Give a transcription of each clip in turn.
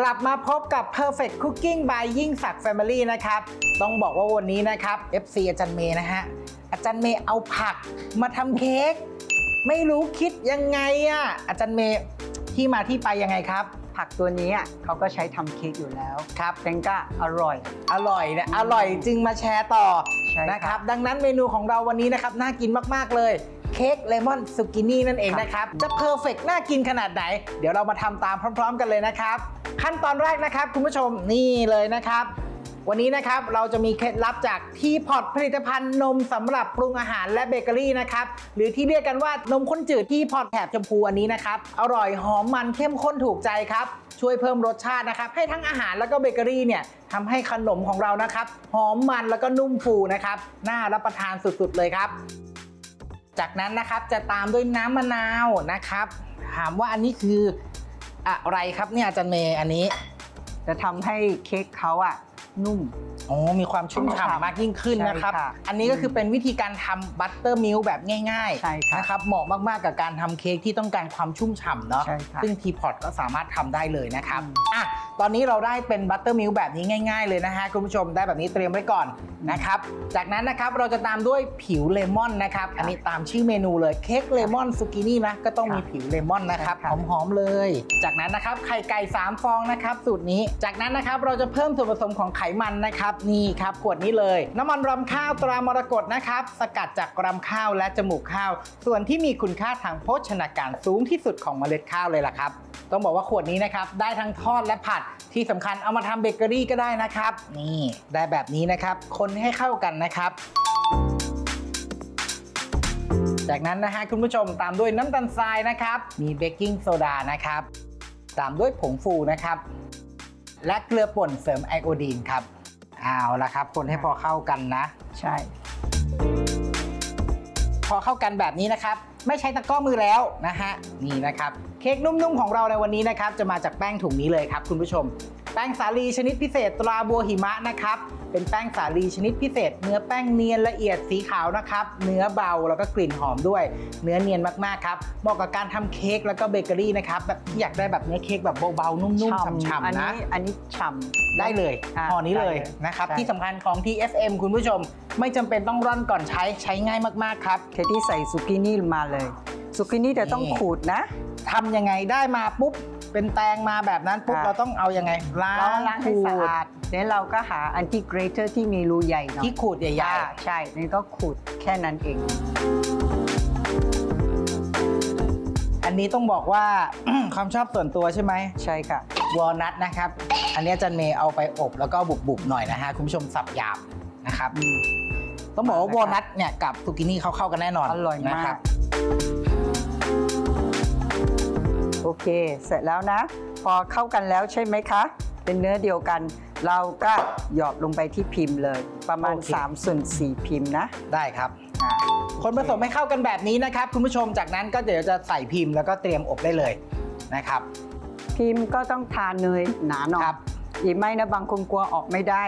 กลับมาพบกับ Perfect Cooking by ยิ่งศักดิ์ Family นะครับ ต้องบอกว่าวันนี้นะครับ FC อาจารย์เมย์นะฮะ อาจารย์เมย์เอาผักมาทำเค้ก ไม่รู้คิดยังไงอะอาจารย์เมย์ที่มาที่ไปยังไงครับ ผักตัวนี้อะเขาก็ใช้ทำเค้กอยู่แล้วครับแตงก็อร่อย อร่อยนะอร่อยจึงมาแชร์ต่อใช่ครับนะครับ ดังนั้นเมนูของเราวันนี้นะครับน่ากินมากๆเลย เค้กเลมอนซูกินี่นั่นเองนะครับ จะ perfect น่ากินขนาดไหน เดี๋ยวเรามาทำตามพร้อม ๆ กันเลยนะครับ ขั้นตอนแรกนะครับ คุณผู้ชมนี่เลยนะครับวันนี้นะครับเราจะมีเคล็ดลับจากทีพอตผลิตภัณฑ์นมสำหรับปรุงอาหารและเบเกอรี่นะครับหรือที่เรียกกันว่านมข้นจืดที่พอตแถบชมพูอันนี้นะครับอร่อยหอมมันเข้มข้นถูกใจครับช่วยเพิ่มรสชาตินะครับให้ทั้งอาหารแล้วก็เบเกอรี่เนี่ยทำให้ขนมของเรานะครับหอมมันแล้วก็นุ่มฟูนะครับน่ารับประทานสุดๆเลยครับ จากนั้นนะครับจะตามด้วยน้ำมะนาวนะครับ ถามว่าอันนี้คืออะไรครับเนี่ยอาจารย์เมย์อันนี้ จะทำให้เค้กเขาอะ นุ่ม อ๋อ มีความชุ่มฉ่ำมากยิ่งขึ้นนะครับใช่ค่ะอันนี้ก็คือเป็นวิธีการทำ buttermilk แบบง่ายใช่ค่ะนะครับ เหมาะมากๆกับการทำเค้กที่ต้องการความชุ่มฉ่ำเนาะใช่ค่ะซึ่งทีพอตก็สามารถทำได้เลยนะครับอืมอะ ตอนนี้เราได้เป็น buttermilk แบบนี้ง่าย ๆ เลยนะฮะคุณผู้ชม ได้แบบนี้เตรียมไว้ก่อนนะครับ จากนั้นนะครับเราจะตามด้วยผิวเลมอนนะครับ อันนี้ตามชื่อเมนูเลยเค้กเลมอนซูกินี่นะ ก็ต้องมีผิวเลมอนนะครับใช่ค่ะหอมๆเลย จากนั้นนะครับไข่ไก่3ฟองนะครับสูตรนี้ จากนั้นนะครับเราจะเพิ่มส่วนผสมของไขมันนะครับนี่ครับขวดนี้เลย น้ำมันรำข้าวตรามรกตนะครับ สกัดจากรำข้าวและจมูกข้าว ส่วนที่มีคุณค่าทางโภชนาการสูงที่สุดของเมล็ดข้าวเลยล่ะครับต้องบอกว่าขวดนี้นะครับได้ทั้งทอดและผัดที่สำคัญเอามาทำเบเกอรี่ก็ได้นะครับ นี่ได้แบบนี้นะครับ คนให้เข้ากันนะครับจากนั้นนะฮะคุณผู้ชมตามด้วยน้ำตาลทรายนะครับ มีเบกกิ้งโซดานะครับ ตามด้วยผงฟูนะครับ และเกลือป่นเสริมไอโอดีนครับเอาละครับ คนให้พอเข้ากันนะ ใช่ พอเข้ากันแบบนี้นะครับ ไม่ใช้ตะกร้อมือแล้วนะฮะนี่นะครับ เค้กนุ่มๆของเราในวันนี้นะครับ จะมาจากแป้งถุงนี้เลยครับ คุณผู้ชม แป้งสาลีชนิดพิเศษตราบัวหิมะนะครับ เป็นแป้งสาลีชนิดพิเศษ เนื้อแป้งเนียนละเอียดสีขาวนะครับ เนื้อเบาแล้วก็กลิ่นหอมด้วย เนื้อเนียนมากๆครับเหมาะกับการทำเค้กแล้วก็เบเกอรี่นะครับแบบที่อยากได้แบบเนื้อเค้กแบบเบาๆนุ่มๆฉ่ำอันๆนะนี้อันนี้ฉ่ำได้เลยอ่าห่อนี้เลยได้เลยนะครับใช่ที่สำคัญของ TFM คุณผู้ชม ไม่จำเป็นต้องร่อนก่อนใช้ใช้ง่ายมากๆครับเค้กที่ใส่ซุกินี่มาเลยซุกินี่จะต้องนี่ขูดนะทำยังไงได้มาปุ๊บ เป็นแตงมาแบบนั้นปุ๊บอ่าเราต้องเอายังไงล้าเรางล้างให้ขูสะดอาดแล้วเราก็หาอันที่ grater ที่มีรูใหญ่หน่อยที่ขูดใหญ่อ่าใช่นี่ก็ขูดแค่นั้นเองๆอันนี้ต้องบอกว่า ความชอบส่วนตัวใช่ไหมใช่ค่ะวอลนัทนะครับ อันนี้อาจารย์เมย์เอาไปอบแล้วก็บุบๆหน่อยนะฮะคุณผู้ชมสับหยาบนะครับอืมต้องบอกว่านะครับวอลนัทเนี่ยกับซูกินี่เขาเข้ากันแน่นอนอร่อยมากนะครับ โอเค เสร็จแล้วนะ พอเข้ากันแล้วใช่ไหมคะ เป็นเนื้อเดียวกัน เราก็หยอดลงไปที่พิมพ์เลย ประมาณโอเค 3ส่วน4พิมพ์นะได้ครับ อ่าคนผสมให้เข้ากันแบบนี้นะครับ คุณผู้ชมจากนั้นก็เดี๋ยวจะใส่พิมพ์แล้วก็เตรียมอบได้เลยนะครับ พิมพ์ก็ต้องทาเนยหนาหน่อยครับ อีกไม่นะบางคนกลัวออกไม่ได้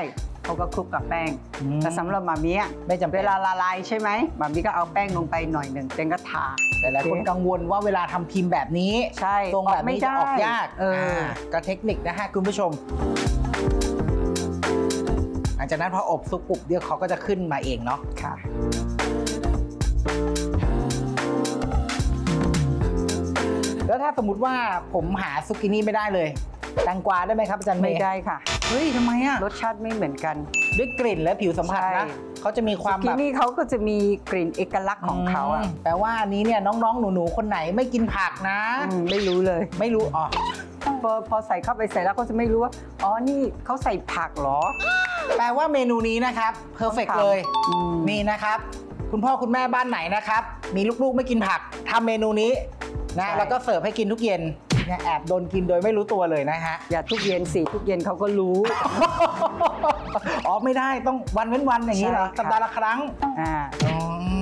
เขาก็คลุกกับแป้งอืมแต่สำหรับมามีอะไม่จำเป็นเวลาละลายใช่ไหมมามีก็เอาแป้งลงไปหน่อยหนึ่งเต็งก็ทาแต่หลายคนกังวลว่าเวลาทำพิมพ์แบบนี้ใช่ทรงแบบนี้จะออกยากเอออาก็เทคนิคนะฮะคุณผู้ชมหลังจากนั้นพออบซุปปุบเดี๋ยวเขาก็จะขึ้นมาเองเนาะค่ะแล้วถ้าสมมติว่าผมหาซุกินี่ไม่ได้เลยแตงกวาได้ไหมครับอาจารย์เมไม่ย์ได้ค่ะ เฮ้ยทำไมอะรสชาติไม่เหมือนกัน ด้วยกลิ่นและผิวสัมผัสใช่นะเขาจะมีความกิแบบนี่เขาก็จะมีกลิ่นเอกลักษณ์ของเขาอะมแปลว่าอันนี้เนี่ยน้องๆ หนูๆ คนไหนไม่กินผักนะอืมไม่รู้เลย ไม่รู้อ๋อพอพอใส่เข้าไปใส่แล้วก็จะไม่รู้ว่า อ๋อ นี่เขาใส่ผักเหรอ แปลว่าเมนูนี้นะครับเพอร์เฟกต้องทำเลยอืมนี่นะครับ คุณพ่อคุณแม่บ้านไหนนะครับ มีลูกๆไม่กินผักทำเมนูนี้นะแล้วก็เสิร์ฟให้กินทุกเย็น เนี่ยแอบโดนกินโดยไม่รู้ตัวเลยนะฮะ อย่าทุกเย็นสิทุกเย็นเขาก็รู้ อ๋อไม่ได้ต้องวันเว้นวันอย่างนี้เหรอใช่ครับสัปดาห์ละครั้งอ่าอื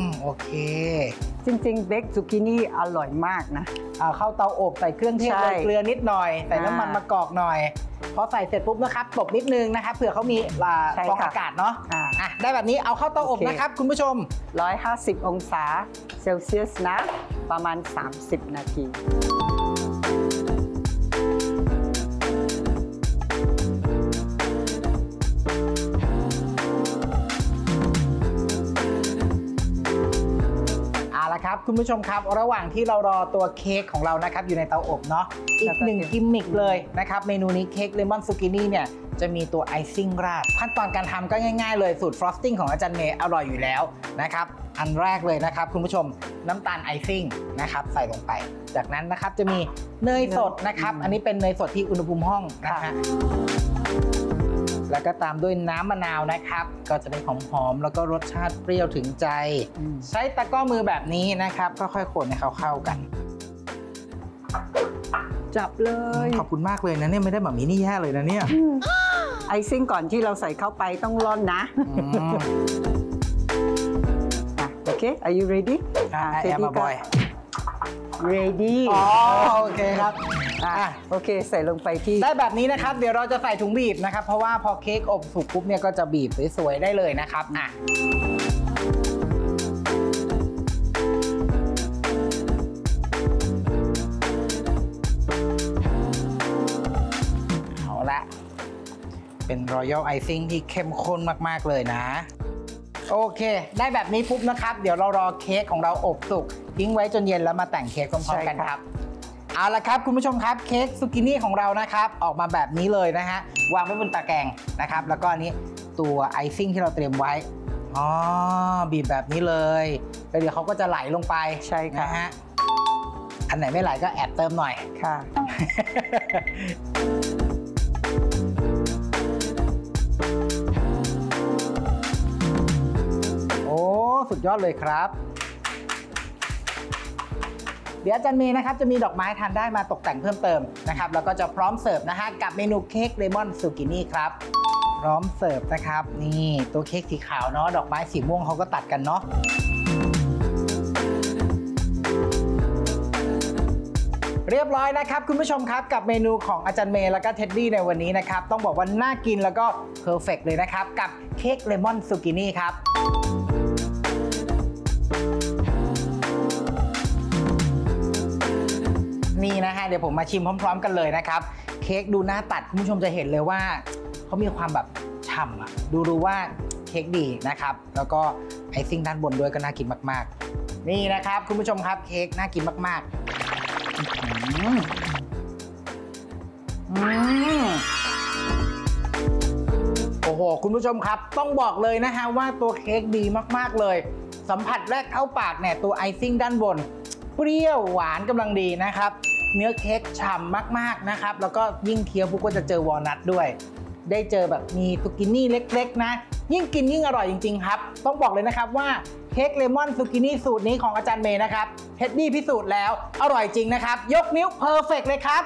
มโอเคจริงๆ bake ซูกินี่อร่อยมากนะ เอาเข้าเตาอบใส่เครื่องเทศใช่โรยเกลือนิดหน่อยใส่น้ำมันอ่ามะกอกหน่อยพอใส่เสร็จปุ๊บนะครับตบนิดนึงนะครับเผื่อเขามีอ่าใช่ฟองค่ะ อากาศเนาะอ่า อะได้แบบนี้เอาเข้าเตาอบโอเค นะครับคุณผู้ชม 150 องศาเซลเซียสนะ ประมาณ 30 นาที ครับคุณผู้ชมครับ ระหว่างที่เรารอตัวเค้กของเรานะครับอยู่ในเตาอบเนาะอีกหนึ่งกิมมิคเลยนะครับเมนูนี้เค้กเลมอนซูกินี่เนี่ยจะมีตัวไอซิ่งราด ขั้นตอนการทำก็ง่ายๆเลยสูตรฟรอสติ้งของอาจารย์เมย์อร่อยอยู่แล้วนะครับอันแรกเลยนะครับคุณผู้ชมน้ำตาลไอซิ่งนะครับใส่ลงไป จากนั้นนะครับจะมีเนยสดนะครับ อันนี้เป็นเนยสดที่อุณหภูมิห้องนะฮะ แล้วก็ตามด้วยน้ำมะนาวนะครับ ก็จะได้หอมๆแล้วก็รสชาติเปรี้ยวถึงใจอืมใช้ตะกร้อมือแบบนี้นะครับก็ค่อยๆคนให้เข้าๆกัน จับเลยขอบคุณมากเลยนะเนี่ยไม่ได้แบบนี้นี่แย่เลยนะเนี่ยไอซิ่งก่อนที่เราใส่เข้าไปต้องร่อนนะอืมอะโอเค are you ready อะอะแอมมาบอย ready อ๋อโอเคครับ อะอะโอเค ใส่ลงไปที่ ได้แบบนี้นะครับ เดี๋ยวเราจะใส่ถุงบีบนะครับ เพราะว่าพอเค้กอบสุกปุ๊บเนี่ยก็จะบีบสวยๆได้เลยนะครับอะเอาละเป็นรอยัลไอซิ่งที่เข้มข้นมากๆเลยนะ โอเค ได้แบบนี้ปุ๊บนะครับ เดี๋ยวเรารอเค้กของเราอบสุกทิ้งไว้จนเย็นแล้วมาแต่งเค้กพร้อมๆกันใช่คครัรับบ เอาละครับคุณผู้ชมครับเค้กซูกินี่ของเรานะครับออกมาแบบนี้เลยนะฮะวางไว้บนตะแกรงนะครับ แล้วก็อันนี้ตัวไอซิ่งที่เราเตรียมไว้อ๋อบีบแบบนี้เลยแล้วเดี๋ยวเขาก็จะไหลลงไปใช่ค่ะนะฮะอันไหนไม่ไหลก็แอบเติมหน่อยค่ะ โอ้สุดยอดเลยครับเดี๋ยวอาจารย์เมย์นะครับจะมีดอกไม้ทานได้มาตกแต่งเพิ่มเติมนะครับแล้วก็จะพร้อมเสิร์ฟนะฮะกับเมนูเค้กเลมอนซูกินี่ครับพร้อมเสิร์ฟนะครับ นี่ตัวเค้กสีขาวเนาะดอกไม้สีม่วงเขาก็ตัดกันเนาะเรียบร้อยนะครับ คุณผู้ชมครับกับเมนูของอาจารย์เมย์แล้วก็เท็ดดี้ในวันนี้นะครับ ต้องบอกว่าน่ากินแล้วก็ perfect เลยนะครับ กับเค้กเลมอนซูกินี่ครับ นี่นะฮะเดี๋ยวผมมาชิมพร้อม ๆ กันเลยนะครับ เค้กดูหน้าตัดคุณผู้ชมจะเห็นเลยว่าเขามีความแบบฉ่ำอะดูรู้ว่าเค้กดีนะครับ แล้วก็ไอซิ่งด้านบนด้วยก็น่ากินมาก ๆ นี่นะครับ คุณผู้ชมครับเค้กน่ากินมากๆอืมโอ้โห คุณผู้ชมครับ ต้องบอกเลยนะฮะว่าตัวเค้กดีมาก ๆ เลย สัมผัสแรกเข้าปากเนี่ย ตัวไอซิ่งด้านบน เปรี้ยวหวานกำลังดีนะครับ เนื้อเค้กฉ่ำมากๆนะครับ แล้วก็ยิ่งเคี้ยวปุ๊บก็จะเจอวอลนัทด้วย ได้เจอแบบมีตุกินี่เล็ก ๆ นะ ยิ่งกินยิ่งอร่อยจริง ๆ ครับ ต้องบอกเลยนะครับว่าเค้กเลมอนซุกินี่สูตรนี้ของอาจารย์เมย์นะครับเท็ดดี้พิสูจน์แล้วอร่อยจริงนะครับ ยกนิ้ว perfect เลยครับ